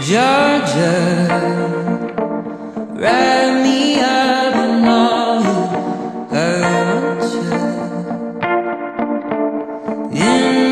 Georgia, wrap me up in all her In